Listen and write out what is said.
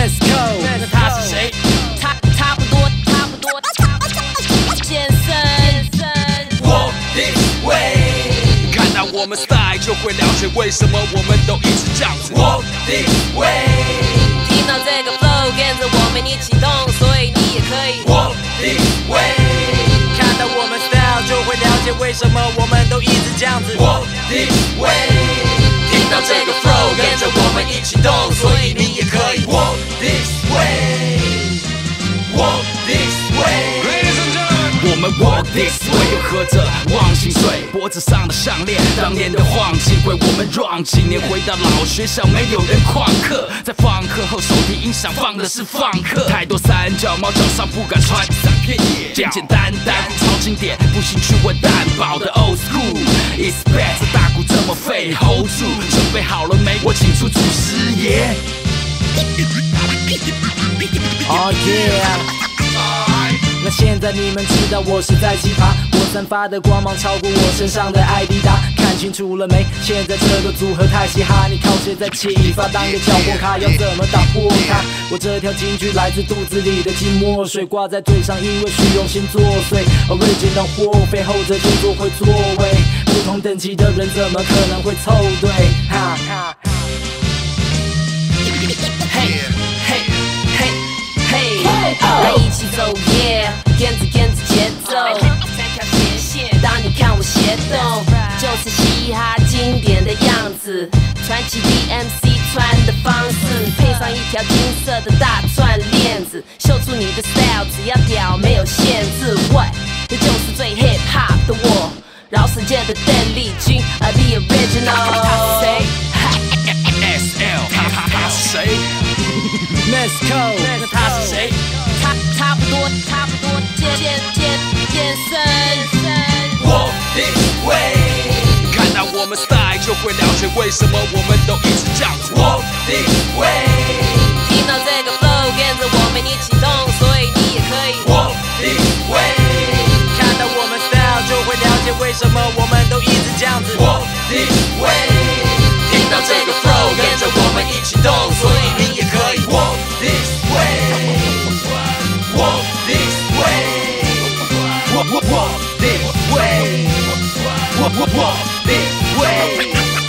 Let's go，他他是谁？差差不多，差不多。先生，Walk this way。看到我们 style 就会了解为什么我们都一直这样子。Walk this way。听到这个 flow 跟着我们一起动，所以你也可以。Walk this way。看到我们 style 就会了解为什么我们都一直这样子。Walk this way。听到这个 flow 跟着我们一起动，所以你也可以。Walk。This way，又喝着忘情水，脖子上的项链，当年的晃金龟。我们 run 几年回到老学校，没有人旷课，在放课后手提音响放的是放课，太多三脚猫脚上不敢穿三片叶，简简单单超经典，不信去问蛋堡的 old school。It's bad，这大鼓这么废，hold 住，准备好了没？我请出祖师爷。Oh yeah！现在你们知道我是在奇葩，我散发的光芒超过我身上的艾迪达，看清楚了没？现在这个组合太嘻哈，你靠谁在启发？当个搅和咖，要怎么打破它？我这条金句来自肚子里的金墨水，挂在嘴上，因为虚荣心作祟。Original 货费后者就坐回座位，不同等级的人怎么可能会凑对？哈哈起走耶，跟着跟着节奏，当你看我鞋动，就是嘻哈经典的样子，传奇 DMC 穿的方式，配上一条金色的大钻链子，秀出你的 style，只要屌没有限制，What？这就是最 hip hop 的我，饶世界的邓丽君，I be a r i t 为什么我们都一直这样子？Walk this way。听到这个 flow，跟着我们一起动，所以你也可以。Walk this way。看到我们 style，就会了解为什么我们都一直这样子。Walk this way。听到这个 flow，跟着我们一起动，所以你也可以。Walk this way。Walk this way。Walk walk this way。Walk walk this way。